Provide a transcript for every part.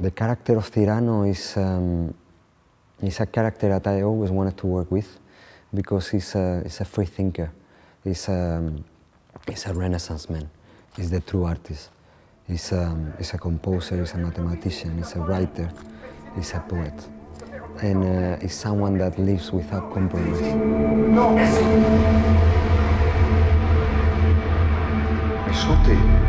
The character of Cyrano is, um, is a character that I always wanted to work with because he's a, he's a free thinker. He's a, um, he's a renaissance man. He's the true artist. He's, um, he's a composer, he's a mathematician, he's a writer, he's a poet. And uh, he's someone that lives without compromise. Mais chanter,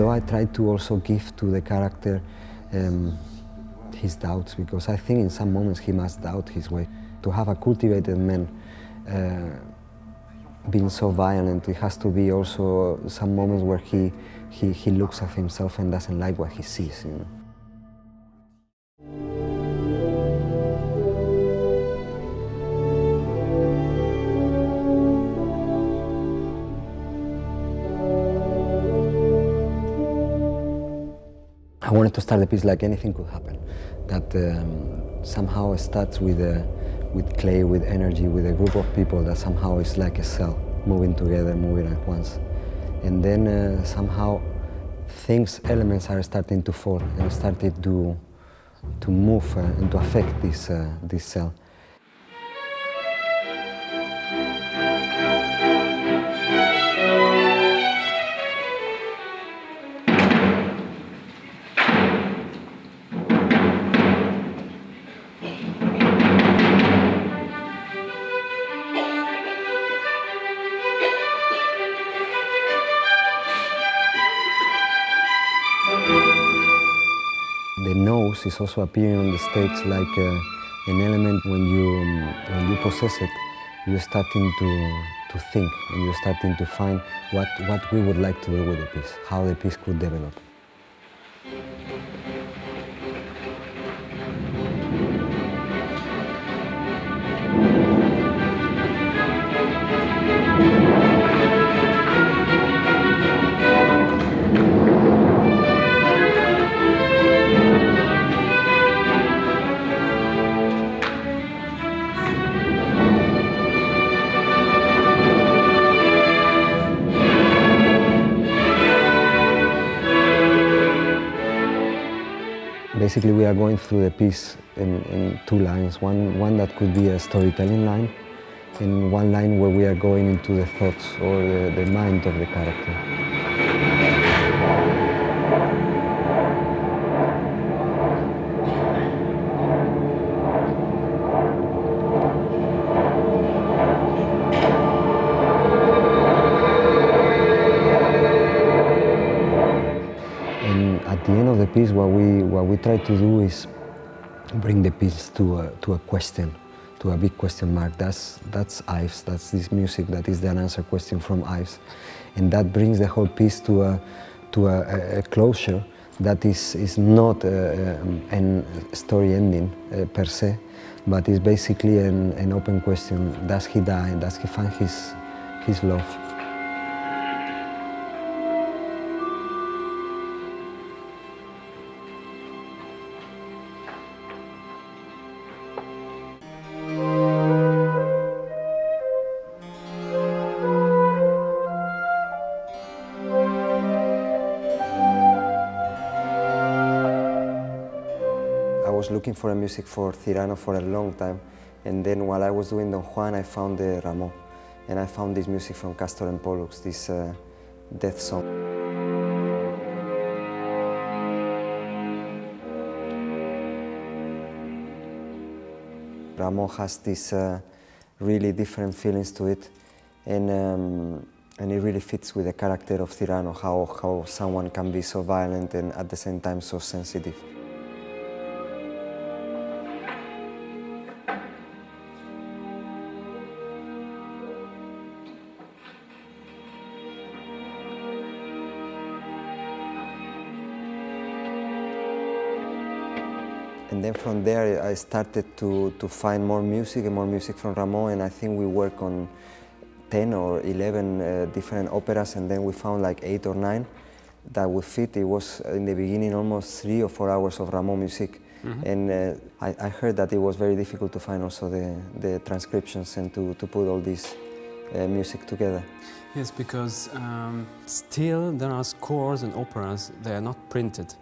Although I try to also give to the character um, his doubts, because I think in some moments he must doubt his way. To have a cultivated man uh, being so violent, it has to be also some moments where he, he, he looks at himself and doesn't like what he sees. You know? Wanted to start the piece like anything could happen. That um, somehow starts with, uh, with clay, with energy, with a group of people that somehow is like a cell, moving together, moving at once. And then uh, somehow things, elements are starting to fall and started to, to move uh, and to affect this, uh, this cell. Is also appearing on the stage like uh, an element when you, um, when you possess it, you're starting to, to think and you're starting to find what, what we would like to do with the piece, how the piece could develop. Basically, we are going through the piece in, in two lines. One, one that could be a storytelling line, and one line where we are going into the thoughts or the, the mind of the character. At the end of the piece, what we, what we try to do is bring the piece to a, to a question, to a big question mark. That's, that's Ives, that's this music that is the unanswered question from Ives. And that brings the whole piece to a, to a, a- a closure that is, is not a, um, an story ending uh, per se, but is basically an, an open question. Does he die? Does he find his, his love? Looking for a music for Cyrano for a long time, and then while I was doing Don Juan, I found the Rameau, and I found this music from Castor and Pollux, this uh, death song. Rameau has these uh, really different feelings to it, and um, and it really fits with the character of Cyrano, how how someone can be so violent and at the same time so sensitive. And then from there, I started to, to find more music and more music from Rameau, and I think we work on 10 or 11 uh, different operas and then we found like eight or nine that would fit. It was in the beginning almost three or four hours of Rameau music. Mm -hmm. And uh, I, I, heard that it was very difficult to find also the, the transcriptions and to, to put all this uh, music together. Yes, because um, still there are scores and operas, they are not printed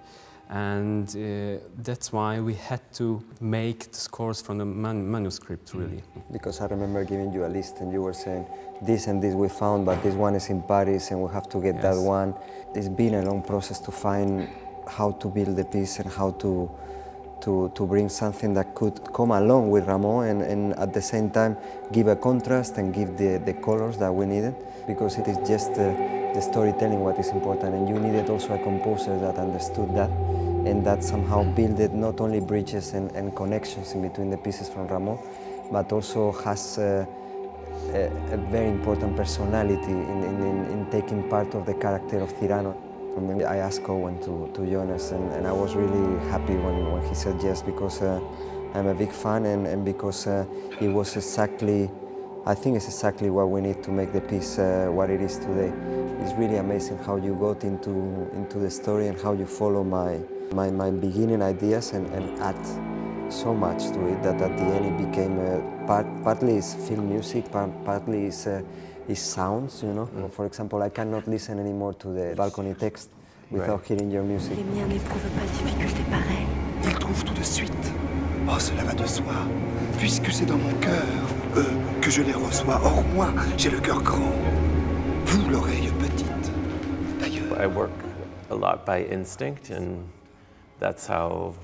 and uh, that's why we had to make the scores from the man manuscript really. Because I remember giving you a list and you were saying this and this we found but this one is in Paris and we have to get yes. that one. It's been a long process to find how to build the piece and how to to, to bring something that could come along with Rameau and, and at the same time give a contrast and give the, the colors that we needed because it is just uh, the storytelling what is important and you needed also a composer that understood that and that somehow builded not only bridges and, and connections in between the pieces from Rameau, but also has uh, a, a, very important personality in, in, in, taking part of the character of Cyrano. I asked Owen to, to join us and, and I was really happy when, when he said yes because uh, I'm a big fan and, and because uh, it was exactly, I think it's exactly what we need to make the piece uh, what it is today. It's really amazing how you got into, into the story and how you follow my, my, my beginning ideas and, and add so much to it that at the end it became uh, part, partly is film music, part, partly is, uh, is sounds, you know. Mm. For example, I cannot listen anymore to the balcony text without right. hearing your music. Les miens n'éprouvent pas de difficultés pareilles. Ils trouvent tout de suite. Oh, cela va de soi. Puisque c'est dans mon cœur euh, que je les reçois. Or, moi, j'ai le cœur grand. Vous, l'oreille petite. D'ailleurs. I work a lot by instinct and that's how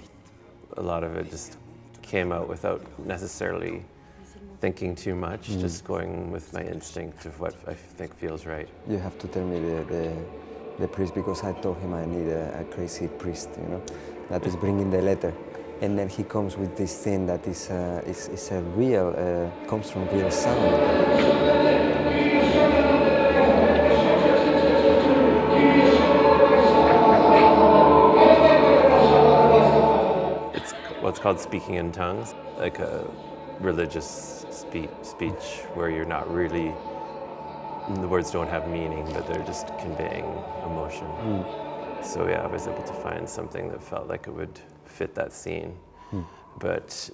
a lot of it just came out without necessarily thinking too much, mm. just going with my instinct of what I think feels right. You have to tell me the, the, the priest because I told him I need a, a, crazy priest, you know, that is bringing the letter. And then he comes with this thing that is, uh, is, is a real, uh, comes from real sound. Called speaking in tongues, like a religious spe speech where you're not really, the words don't have meaning, but they're just conveying emotion. Mm. So yeah, I was able to find something that felt like it would fit that scene. Mm. But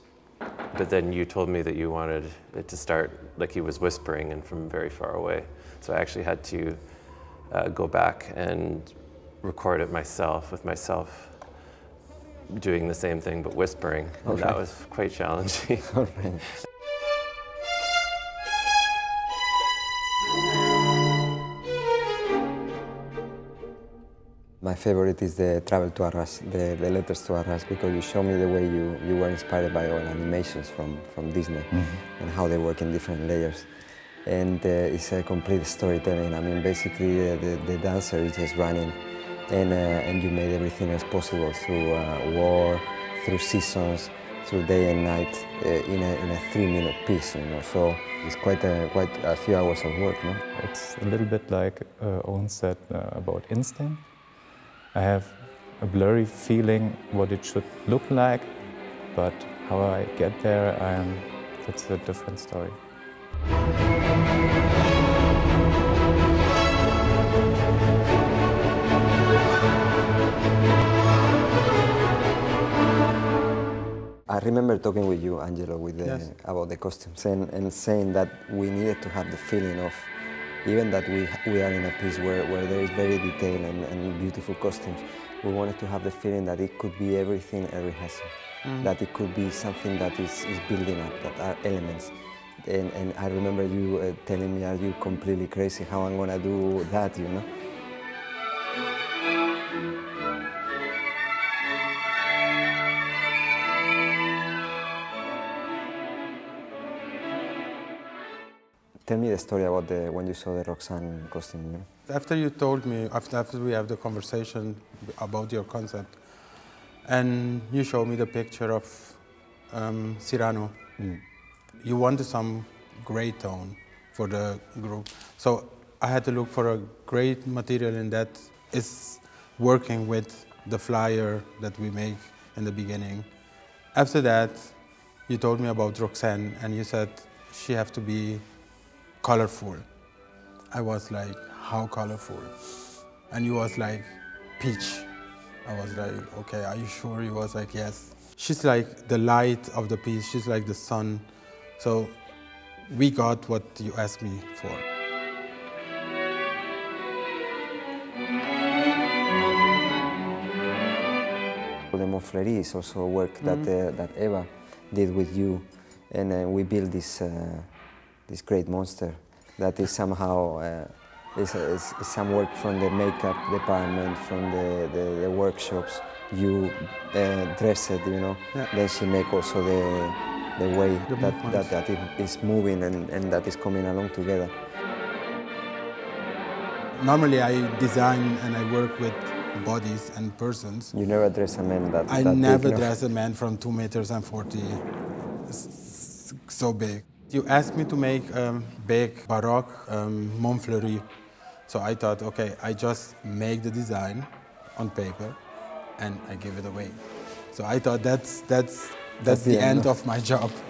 but then you told me that you wanted it to start like he was whispering and from very far away. So I actually had to uh, go back and record it myself with myself doing the same thing but whispering. Okay. And that was quite challenging. My favorite is the travel to Arras, the, the letters to Arras, because you show me the way you, you were inspired by all animations from, from Disney mm -hmm. and how they work in different layers. And uh, it's a complete storytelling. I mean, basically, uh, the, the dancer is just running and, uh, and you made everything as possible through uh, war, through seasons, through day and night uh, in, a, in a three-minute piece, you know. So it's quite a, quite a few hours of work, no? It's a little bit like uh, Owen said uh, about instinct. I have a blurry feeling what it should look like, but how I get there, that's a different story. I remember talking with you, Angelo, with the, yes. about the costumes and, and saying that we needed to have the feeling of, even that we, we are in a piece where, where there is very detailed and, and beautiful costumes, we wanted to have the feeling that it could be everything a rehearsal, mm. that it could be something that is, is building up, that are elements. And, and I remember you uh, telling me, are you completely crazy, how I'm gonna do that, you know? Tell me the story about the, when you saw the Roxane costume. After you told me, after, after we have the conversation about your concept, and you showed me the picture of um, Cyrano, mm. you wanted some gray tone for the group. So I had to look for a great material and that is working with the flyer that we make in the beginning. After that, you told me about Roxane and you said she have to be colorful. I was like, how colorful? And he was like, peach. I was like, okay, are you sure? He was like, yes. She's like the light of the piece. She's like the sun. So we got what you asked me for. The Montfleury is also a work that, uh, that Eva did with you, and uh, we built this, uh, this great monster that is somehow uh, is, is, is some work from the makeup department, from the, the, the workshops. You uh, dress it, you know. Yeah. Then she make also the, the way The that, that, that it is moving and, and that is coming along together. Normally I design and I work with bodies and persons. You never dress a man that I that never know? dress a man from two meters and 40, s- so big. You asked me to make a big Baroque um, Montfleury. So I thought, okay, I just make the design on paper and I give it away. So I thought that's, that's, that's, the, end of my job.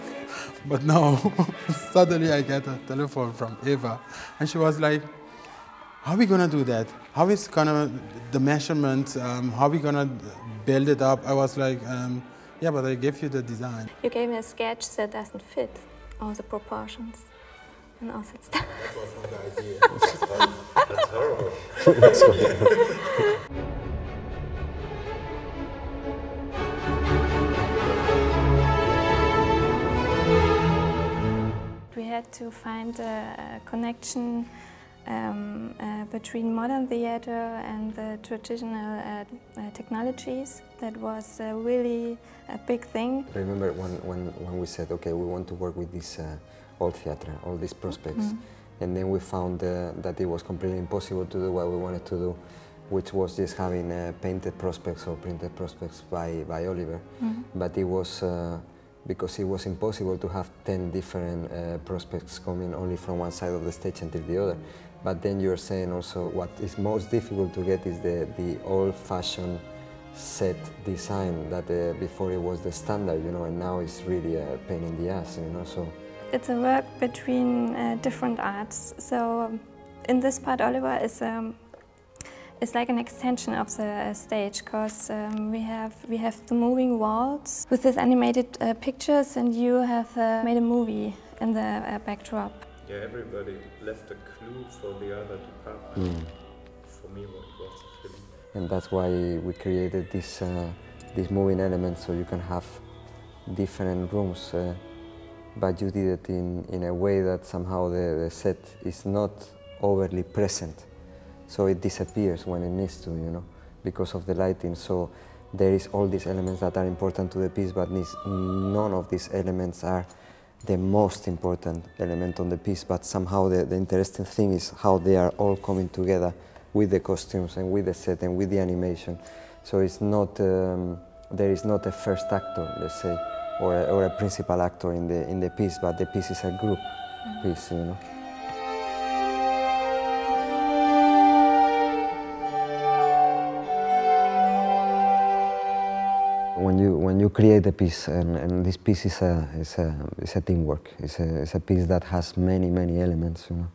But no, suddenly I get a telephone from Eva and she was like, how are we gonna do that? How is gonna the measurement? Um, how are we gonna build it up? I was like, um, yeah, but I gave you the design. You gave me a sketch that doesn't fit all the proportions and all that stuff. That's horrible. We had to find a, a connection um, uh, between modern theater and the traditional uh, uh, technologies. That was uh, really a big thing. I Remember when, when, when we said, okay, we want to work with this uh, old theatre, all these prospects, and then we found uh, that it was completely impossible to do what we wanted to do, which was just having uh, painted prospects or printed prospects by, by Oliver. But it was uh, because it was impossible to have 10 different uh, prospects coming only from one side of the stage until the other. But then you're saying also what is most difficult to get is the, the old-fashioned set design that uh, before it was the standard, you know, and now it's really a pain in the ass, you know. So It's a work between uh, different arts. So um, in this part, Oliver is um, is like an extension of the uh, stage because um, we have we have the moving walls with these animated uh, pictures, and you have uh, made a movie in the uh, backdrop. Yeah, everybody left a clue for the other department. For me, what was the film? and that's why we created this uh, this moving element so you can have different rooms. Uh, but you did it in, in a way that somehow the, the set is not overly present. So it disappears when it needs to, you know, because of the lighting. So there is all these elements that are important to the piece, but none of these elements are the most important element on the piece. But somehow the, the interesting thing is how they are all coming together with the costumes and with the set and with the animation. So it's not, um, there is not a first actor, let's say, or a, or a principal actor in the, in the piece, but the piece is a group piece, you know. When you, when you create a piece, and, and this piece is a, is a, is a teamwork, it's a, it's a piece that has many, many elements, you know.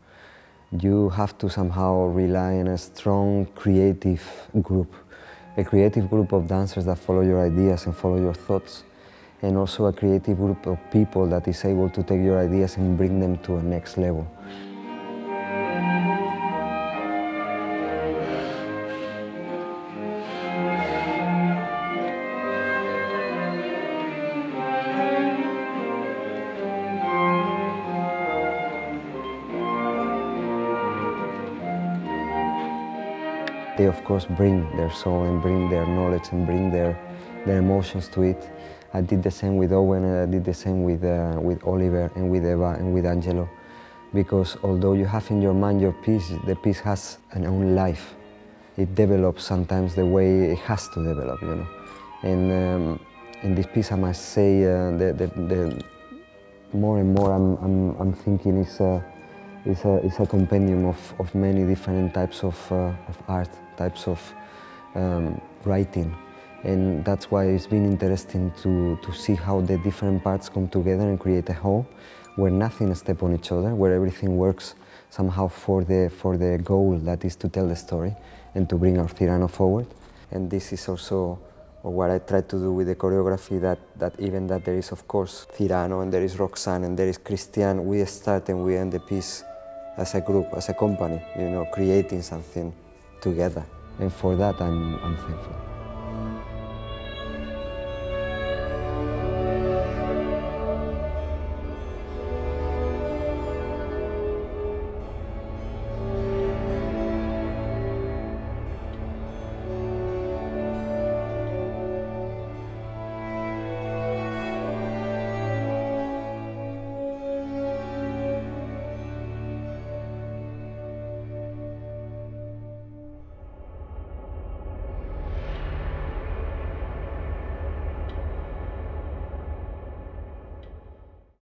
You have to somehow rely on a strong creative group, a creative group of dancers that follow your ideas and follow your thoughts, and also a creative group of people that is able to take your ideas and bring them to a next level. They of course bring their soul and bring their knowledge and bring their, their emotions to it. I did the same with Owen and I did the same with, uh, with Oliver and with Eva and with Angelo. Because although you have in your mind your piece, the piece has an own life. It develops sometimes the way it has to develop, you know. And um, in this piece I must say uh, the, the, the more and more I'm, I'm, I'm thinking is a, is a, is a compendium of, of many different types of, uh, of art, types of um, writing. And that's why it's been interesting to, to see how the different parts come together and create a whole where nothing step on each other, where everything works somehow for the, for the goal that is to tell the story and to bring our Cyrano forward. And this is also what I try to do with the choreography, that, that even that there is, of course, Cyrano and there is Roxane and there is Christian, we start and we end the piece as a group, as a company, you know, creating something together. And for that, I'm, I'm thankful.